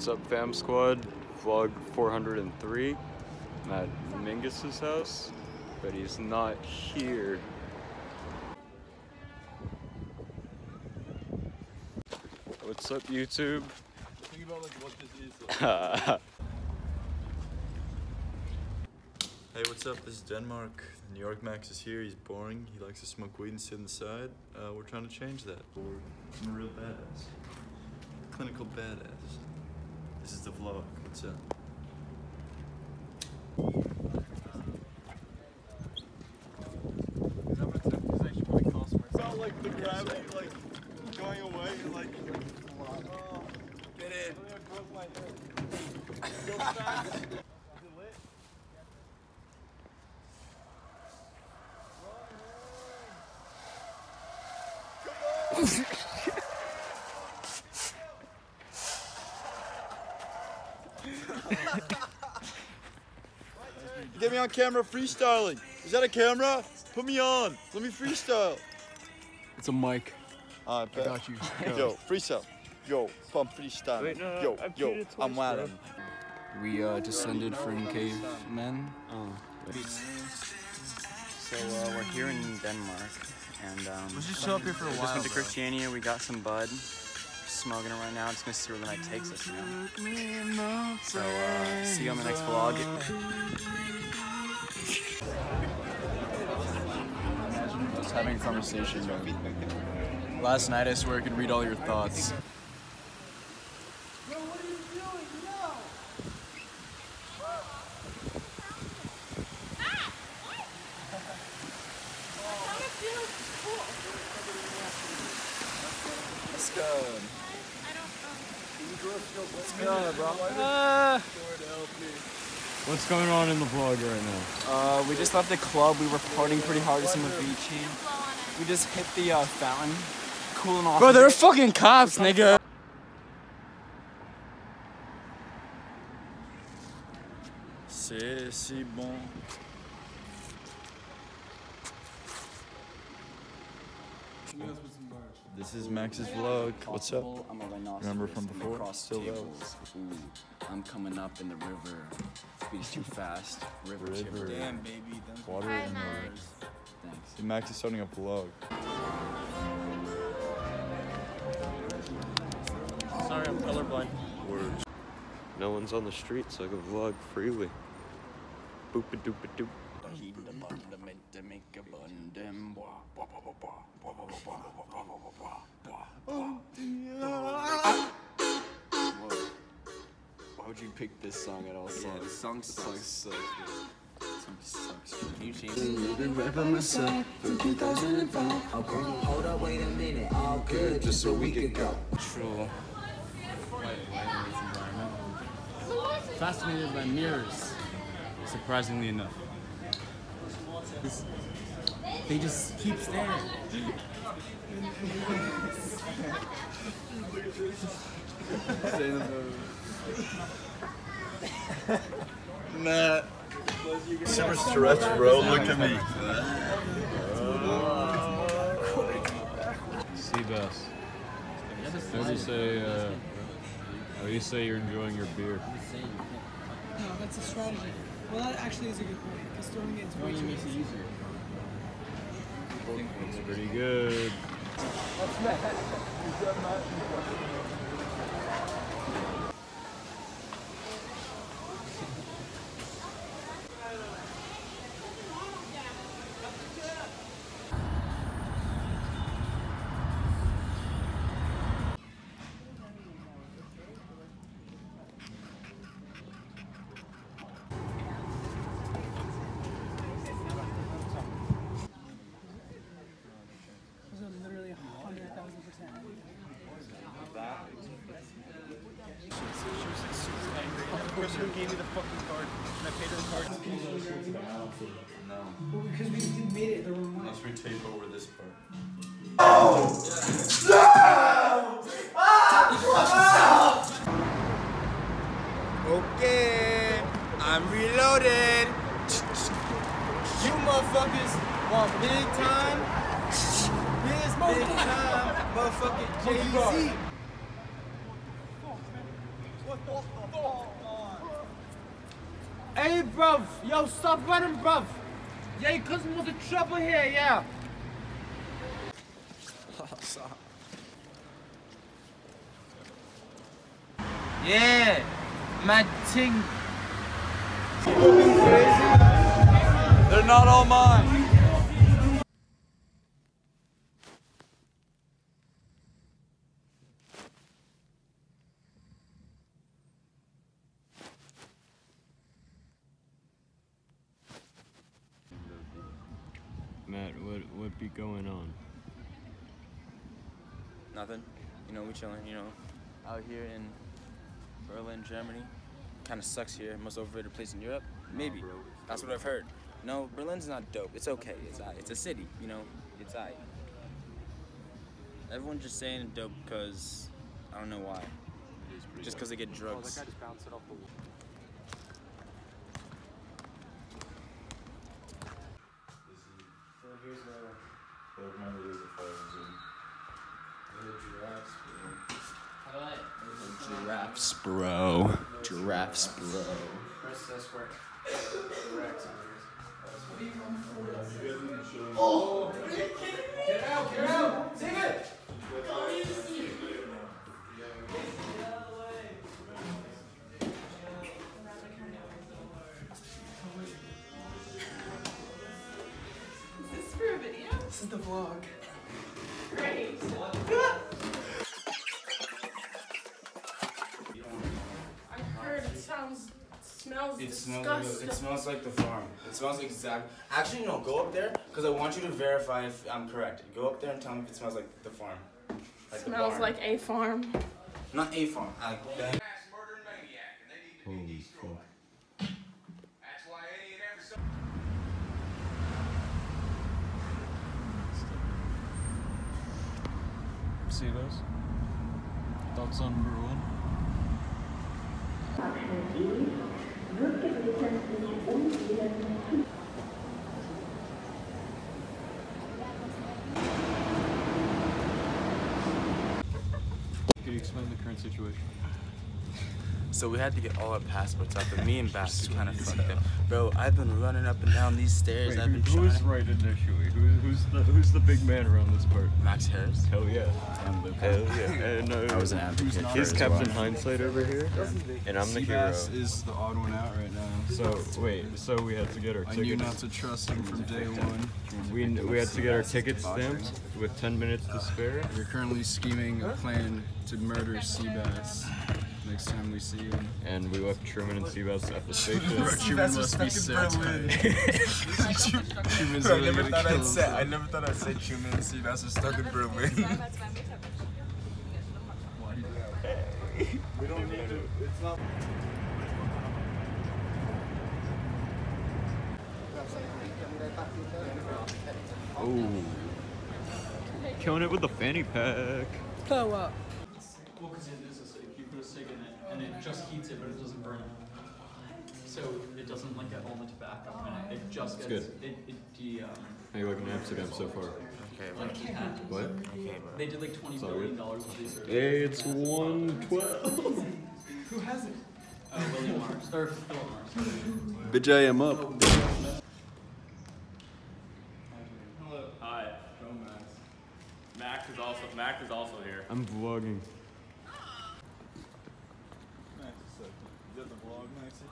What's up, fam squad? Vlog 403. I'm at Mingus's house, but he's not here. What's up, YouTube? Think about like what this is. Hey, what's up? This is Denmark. New York Max is here. He's boring. He likes to smoke weed and sit inside. Uh, we're trying to change that. I'm a real badass. Clinical badass. This is the vlog. What's up? felt like the gravity like going away and like oh, get in. I broke my hip. Go fast. Is it Get me on camera freestyling. Is that a camera? Put me on. Let me freestyle. It's a mic. I bet. Got you. Yo, freestyle. Yo, pump freestyle. Wait, no, no, yo, I've yo, I'm twice, wildin'. We uh, descended from cavemen. Oh, So uh, we're here in Denmark, and um, Let's just chill up here for a we just went to bro. Christiania. We got some bud, smoking it right now. Just gonna see where the night takes us, you know. So uh, see you on the next vlog. Just having a conversation. Last night, I swear I could read all your thoughts. Let's go. What's going on in the vlog right now? Uh, we just left the club. We were partying pretty hard with some Avicii. We just hit the uh, fountain, cooling off. Bro, they're fucking cops, nigga. C'est si bon. This is Max's vlog. What's up? I'm a rhinoceros Remember from before? across Still tables. Ooh, I'm coming up in the river. Speed's too fast. River, River. river. Damn, baby. Water in the rivers. Thanks. See, Max is starting a vlog. Sorry, I'm colorblind. Words. No one's on the street, so I can vlog freely. Boop a doop a doop. Heat the fundament to make a bundem. Why would you pick this song at all? Yeah, the song sucks. sucks. This song sucks. Can you change Hold up, wait a minute, all good, just so we could go. True. Fascinated by mirrors, surprisingly enough. This- they just keep staring. Nah. Super stretch, bro. Look at me. Seabass. How do you say, uh, how do you say you're enjoying your beer? No, that's a strategy. Well, that actually is a good point, because throwing it is way too easy. It's pretty good. Those Well, because we did- made it the wrong way. Let's retape over this part. Ah! Okay, I'm reloaded. You motherfuckers want big time? Here's big time, motherfucking Jay Z. Hey, bruv. Yo, stop running, bruv. Yeah, your cousin was in trouble here, yeah. yeah, mad ting. They're not all mine. Matt, what what be going on? Nothing. You know, we chilling, you know, out here in Berlin, Germany. Kind of sucks here. Most overrated place in Europe? Maybe. That's what I've heard. No, Berlin's not dope. It's okay. It's aight. It's a city, you know. It's aight. Everyone's just saying it's dope because I don't know why. Just because they get drugs. Giraffes, bro. Giraffes, bro. Oh, are you kidding me? Get out, get out, David. Go easy. Is this for a video? This is the vlog. Great. Smells It smells, like, it smells like the farm. It smells exact. Actually, no. Go up there because I want you to verify if I'm correct. Go up there and tell me if it smells like the farm. Like smells like a farm. Not a farm. Like the- Holy fuck. See those? Thoughts on Berlin? Can you explain the current situation? So we had to get all our passports out, but me and Bass kind of fucked up. Bro, I've been running up and down these stairs. Wait, I've been who, trying. who's right initially? Who's who's the who's the big man around this part? Max Harris. Hell yeah. And Luke. Hell yeah. And uh, I was an advocate for He's it as Captain well. Hindsight over here, and I'm the hero. Seabass is the odd one out right now. So wait, so we had to get our I knew tickets. not to trust him from day one. We we had to get our tickets stamped with 10 minutes to spare. We're currently scheming a plan to murder Seabass next time we see him. And we left Truman and Seabass at the station. Truman must be so tired. Truman's Bro, I never thought I'd say. himself. I never thought I'd say Truman and Seabass are stuck in Berlin. Oh. Killing it with the fanny pack. Blow up. Well, because it is a stick. You put a stick in it, and it just heats it, but it doesn't burn it. So it doesn't like get all the tobacco in it. It just It's gets good. it. It de, um, How you liking Amsterdam so far? Okay, like What? they did like twenty It's all billion good. dollars with research. Hey, it's 112. Who has it? Uh, William Mars or Philip Mars. Bitch, I am up. Hello. Hi. Oh, Max. Max is also Max is also here. I'm vlogging. Max, is that the vlog, Maxie?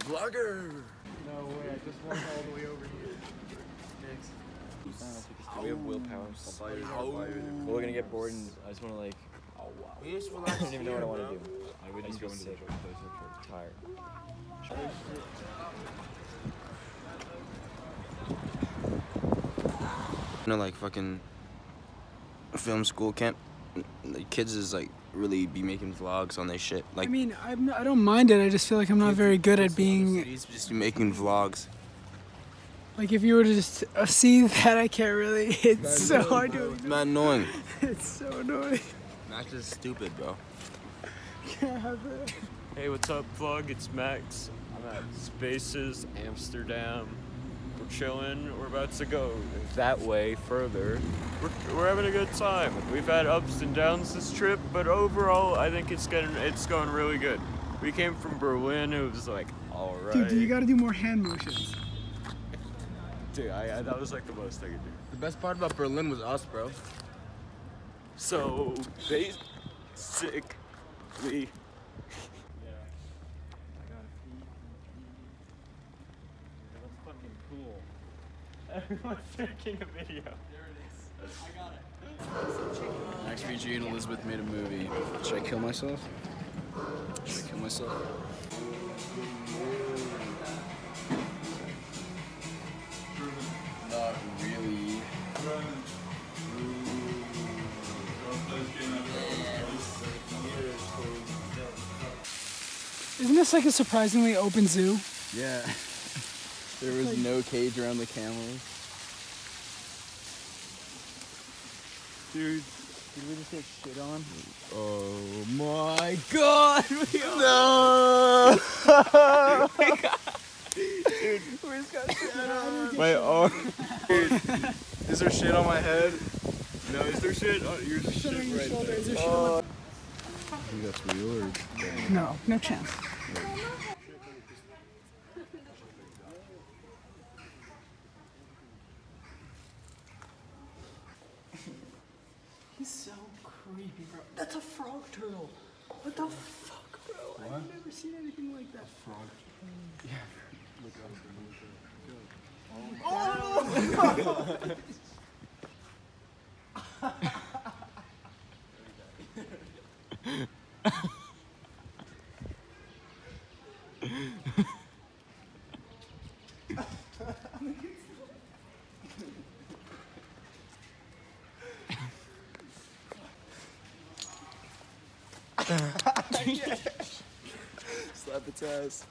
Vlogger. No way, I just walked all the way over here. We have willpower. We're gonna get bored and I just wanna like. We just I don't even know what I wanna do. I would just go into the place for tired. Oh, You know, like fucking film school camp. The kids is like really be making vlogs on their shit. Like I mean, I'm, I don't mind it. I just feel like I'm not very good at being. He's just making vlogs. Like, if you were to just uh, see that, I can't really. It's so hard to. Man, annoying. It's so annoying. Max is stupid, bro. Can't have it. Hey, what's up, vlog? It's Max. I'm at Spaces, Amsterdam. We're We're chilling. We're about to go that way further. We're, we're having a good time. We've had ups and downs this trip, but overall, I think it's getting it's going really good. We came from Berlin. It was like all right. Dude, you gotta do more hand motions. Dude, I, I, that was like the most I could do. The best part about Berlin was us, bro. So basically, Everyone's taking a video. Max VG and Elizabeth made a movie. Should I kill myself? Should I kill myself? Not really. Isn't this like a surprisingly open zoo? Yeah. there was no cage around the camels. Dude, Did we just get shit on? oh my god! no! My arm. Is there shit on my head? No, is there shit? Oh, you're just Shit on shit your right shoulder. there. Is there shit on I think that's real or No, no chance. He's That's a frog turtle. What the fuck, bro? I've never seen anything like that. Frog. slap its ass? Wait,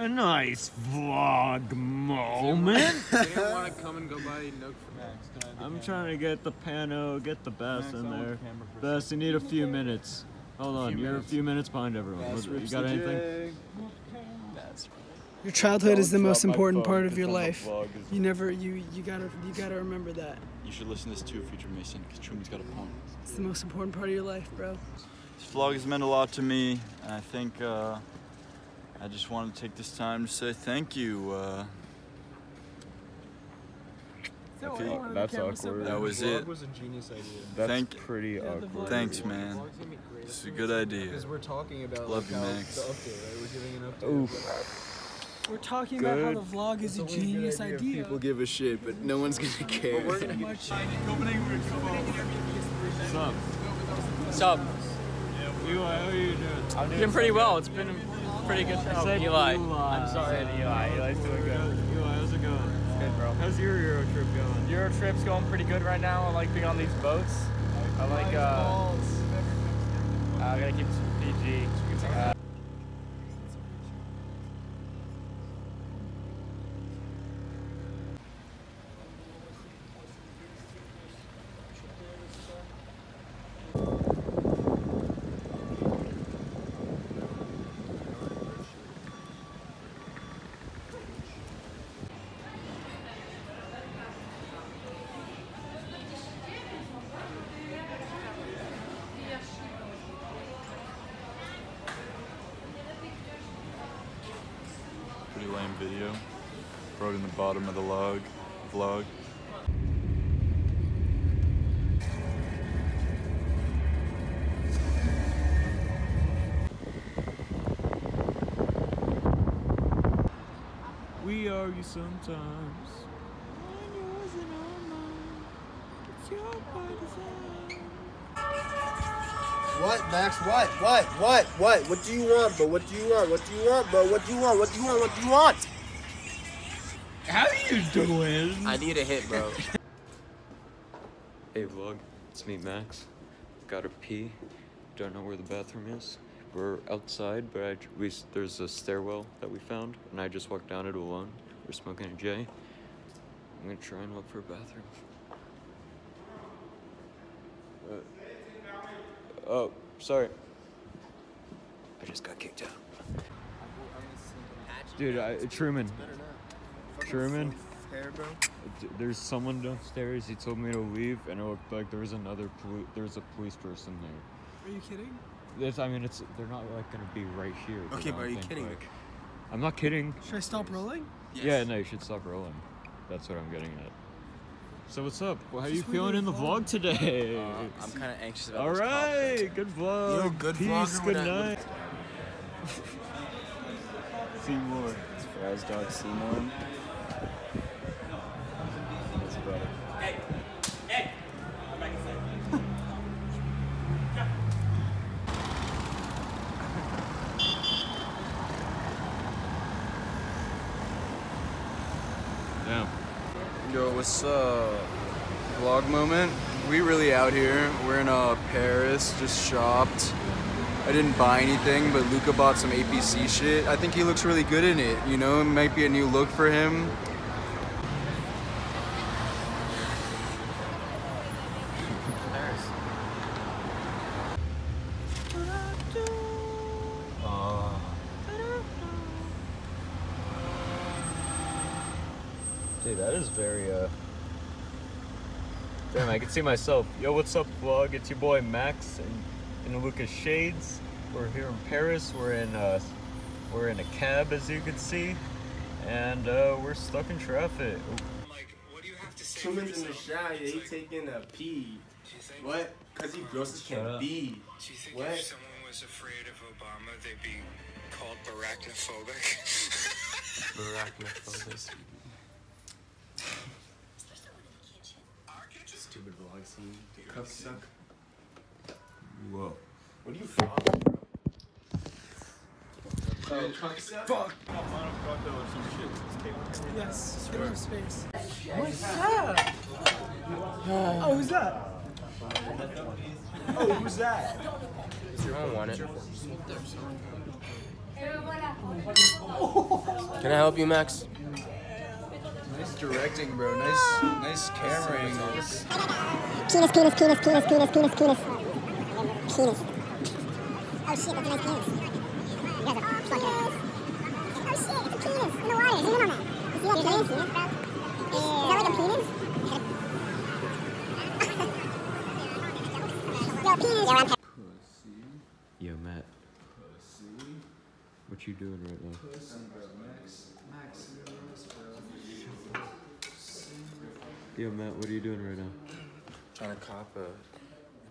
A nice vlog moment. didn't want to come and go buy Nook for Max. I'm trying to get the pano, get the best in there. Best, you need a few minutes. Hold on, you're a few minutes behind everyone. What- you got anything? Your childhood is the Don't most drop my important part of your life. You never, you, you gotta, you gotta remember that. You should listen to this too, Future Mason, because Truman's got a point. It's the most important part of your life, bro. This vlog has meant a lot to me, and I think uh, I just wanted to take this time to say thank you. Uh, Okay, that's awkward. that was it. was a genius idea. That's Thank- pretty awkward. Thanks, man. This is a good idea. Because we're talking about Love like, you, Max. the update, right? We're giving an update. Oof. We're talking about how the vlog is a genius idea. People give a shit, but no one's gonna care. What's up? What's up? Eli, how are you doing? I'm doing pretty well. It's been a pretty good Eli. Eli. I'm sorry, Eli. Eli's doing good. Eli, how's it going? Good, bro. How's your Euro trip going? Euro trip's going pretty good right now. I like being on these boats. I like, uh, I gotta keep this PG. Uh, Video. Broken the bottom of the log vlog. We are argue sometimes. What, Max? What? What? What? What? What do you want, bro? What do you want? What do you want, bro? What do you want? What do you want? What do you want? How are you doing? I need a hit, bro. Hey vlog, it's me Max. Gotta pee. Don't know where the bathroom is. We're outside, but I, we, there's a stairwell that we found, and I just walked down it alone. We're smoking a J. I'm gonna try and look for a bathroom. Uh, oh, sorry. I just got kicked out. Dude, I, Truman. Truman. Hair, There's someone downstairs. He told me to leave, and it looked like there was another poli- there was a police person there. Are you kidding? It's, I mean, it's they're not like gonna be right here. Okay, I but are you think, kidding? like- I'm not kidding. Should I stop rolling? Yeah, no, you should stop rolling. That's what I'm getting at. So what's up? Well, are you feeling in the vlog today? Uh, I'm kind of anxious about All this cop right, good vlog. Yo, good Peace, vlog good whatever. night. Seymour. It's Fraz dog Seymour. What's up? Vlog moment. We really out here. We're in uh, Paris, just shopped. I didn't buy anything, but Luca bought some APC shit. I think he looks really good in it. You know, it might be a new look for him. Dude, that is very, uh... Damn, I can see myself. Yo, what's up, vlog? It's your boy Max and, in Luca's Shades. We're here in Paris. We're in, uh... We're in a cab, as you can see. And, uh, we're stuck in traffic. Truman's in the shower, yeah, he taking a pee. What? Cause he gross as can be. Do you think What? if someone was afraid of Obama, they'd be called barachnophobic? Barachnophobic. Stupid vlog scene. Cup suck. Whoa. What are you from? Oh, fuck. Yes. Get out space. What's that? Oh, who's that? Oh, who's that? I don't want it. Can I help you, Max? Nice directing, bro. Nice, nice camera angles. Penis, penis, penis, penis, penis, penis, penis. Penis. Oh shit, that's a nice penis. You guys are fucking oh, oh shit, it's a penis in the water. Zoom in on that. You see that penis? Is that like a penis? Yo, penis. Yo, I'm Yo, Matt. What you doing right now? Yo, Matt, what are you doing right now? Trying to cop a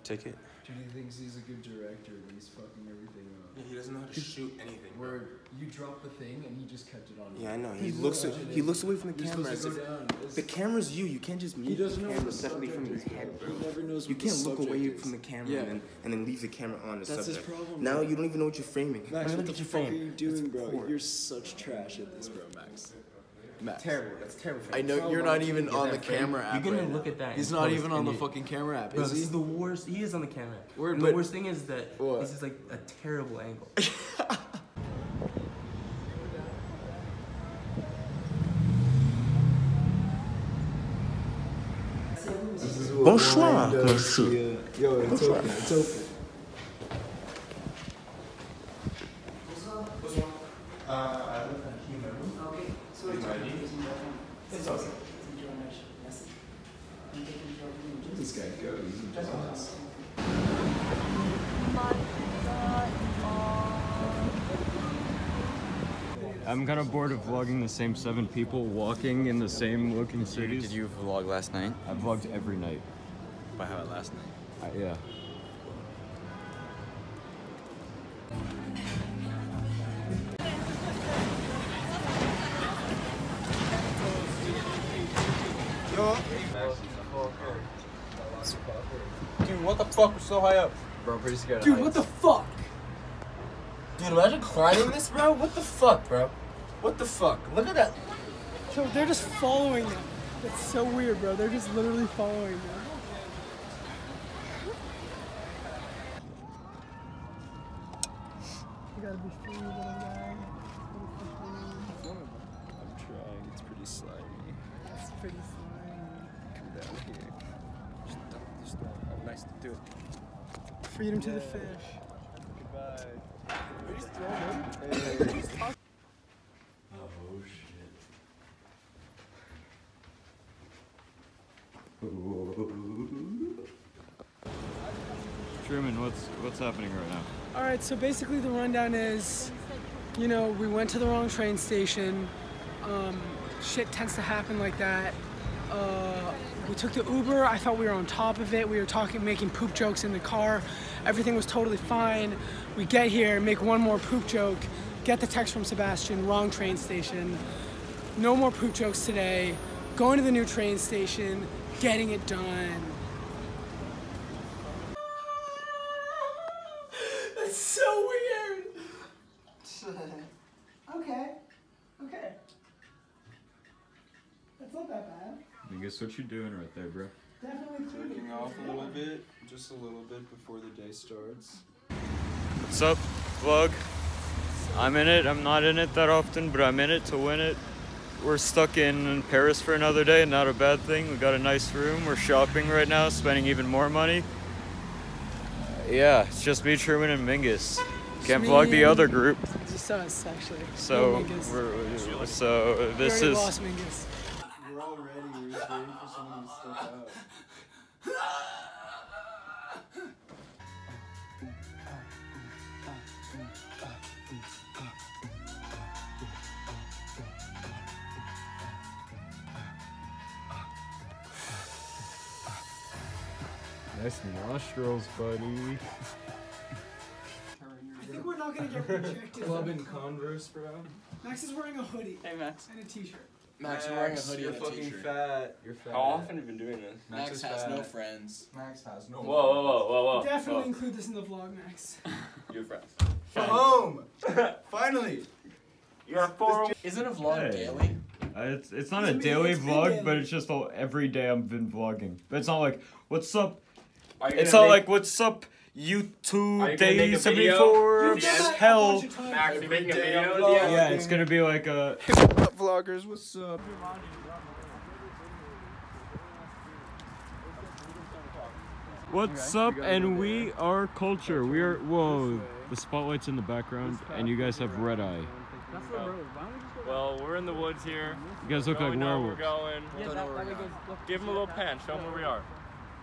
ticket. Dude, he thinks he's a good director, but he's fucking everything up. Yeah, he doesn't know how to shoot anything. bro. Where you drop the thing and he just kept it on. Yeah, I know. He He's looks. watching He looks away from the You're camera. As to if go down. The camera's you. You can't just move the camera separately from his head, bro. He never knows You can't look away is. from the camera Yeah. and, then, and then leave the camera on the That's his subject. problem, Now bro. you don't even know what you're framing. Max, Why what the your fuck are you doing, bro? You're such trash at this, bro, Max. Max. Terrible. That's terrible. I know you're not even on the camera app. You're gonna right look now. at that. He's not even on the you- fucking camera app, Bro, is this he? is the worst. He is on the camera. app. Word, and but- the worst thing is that What? this is like a terrible angle. Bonsoir, Yo, monsieur. Yo, it's Bonsoir. open. It's open. This guy goes. He's a. I'm kind of bored of vlogging the same seven people walking in the same looking cities. Did you vlog last night? I vlogged every night. By how it last night? I, yeah. Fuck? We're so high up. Bro, I'm pretty scared. Dude, what the fuck? Dude, imagine climbing this, bro. What the fuck, bro? What the fuck? Look at that. So they're just following them. That's so weird, bro. They're just literally following them. You gotta be free, little guy. I'm trying. It's pretty slimy. It's pretty slimy. Come down here. Just don't, just don't. Oh, nice to do it. Freedom to the fish. Goodbye. Oh shit. Truman, what's what's happening right now? All right, so basically the rundown is, you know, we went to the wrong train station. Um, shit tends to happen like that. Uh, we took the Uber. I thought we were on top of it. We were talking, making poop jokes in the car. Everything was totally fine. We get here, make one more poop joke, get the text from Sebastian, wrong train station. No more poop jokes today. Going to the new train station, getting it done. That's so weird. okay. Okay. That's not that bad. What you doing right there, bro? Definitely Jerking off a little bit, just a little bit before the day starts. What's up, vlog? I'm in it. I'm not in it that often, but I'm in it to win it. We're stuck in Paris for another day, not a bad thing. We got a nice room. We're shopping right now, spending even more money. Uh, yeah, it's just me, Truman, and Mingus. Can't me vlog the other group. Just us, actually. So No Mingus. we're so this already is lost Mingus. We're all ready. We're just waiting for someone to step out. nice nostrils, buddy. I think we're not gonna get rejected. Club from in. Converse, bro. Max is wearing a hoodie. Hey, Max. And a t-shirt. Max, you're wearing a hoodie You're and a fucking t-shirt. fat. You're fat. How often have you been doing this? Max, Max has fat. no friends. Max has no. Whoa, whoa, whoa, whoa, whoa. Definitely whoa. include this in the vlog, Max. You're friends. Home. Finally. You're a four. Isn't a vlog Hey. daily? Uh, It's it's not It's a been- daily it's vlog, daily. but it's just all, every day I've been vlogging. But it's not like what's up. Are you It's not make- like what's up YouTube gonna day make a seventy video? four You've of done that a hell. bunch of. Max, you're making a video I'm at the end? Yeah, it's gonna be like a. What up, vloggers? What's up? What's up? And we are culture. We are. Whoa, the spotlight's in the background, and you guys have red eye. Well, we're in the woods here. You guys look Now like we know where werewolves. we're going. Give them a little pan. Show them where we are.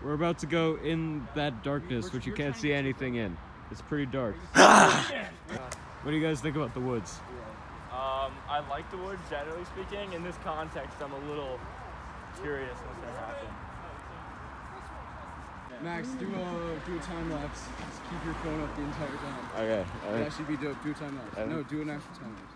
We're about to go in that darkness, which you can't see anything in. It's pretty dark. what do you guys think about the woods? Um, I like the woods, generally speaking. In this context, I'm a little curious what's gonna happen. Max, do a do a time lapse. Just keep your phone up the entire time. Okay. That'd actually be dope. Do a time lapse. Um, No, do an actual time lapse.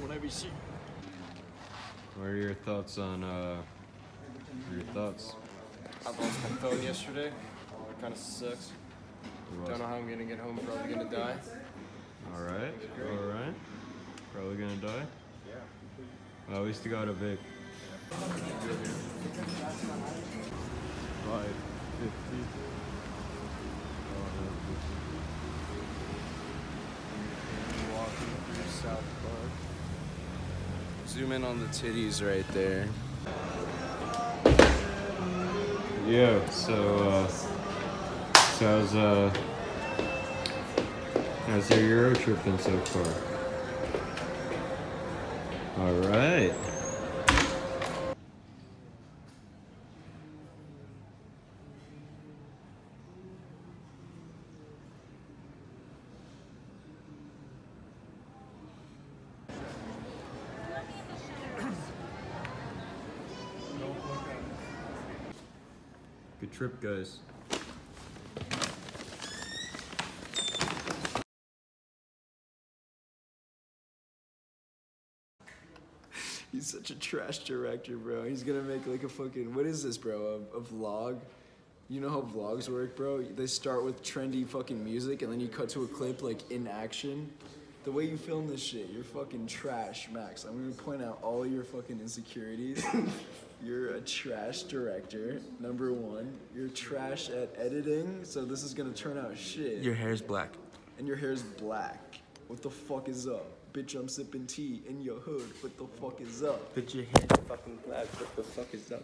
six. ABC. Join ABC. What are your thoughts on, uh, what are your thoughts? I lost my phone yesterday. It kind of sucks. Don't know how I'm gonna get home. Probably gonna die. Alright, alright. Probably gonna die? Yeah. Well, at least you got a vape. Five fifty. Walking through South Park. Zoom in on the titties right there. Yeah, so, uh, so how's, uh, how's your Euro trip been so far? Alright. Good trip, guys. He's such a trash director, bro. He's gonna make like a fucking what is this, bro? A, a vlog? You know how vlogs work, bro? They start with trendy fucking music and then you cut to a clip like in action. The way you film this shit, you're fucking trash, Max. I'm gonna point out all your fucking insecurities. you're a trash director, number one. You're trash at editing, so this is gonna turn out shit. Your hair's black. And your hair's black. What the fuck is up? Bitch, I'm sipping tea in your hood. What the fuck is up? Bitch, your hair's fucking black. What the fuck is up?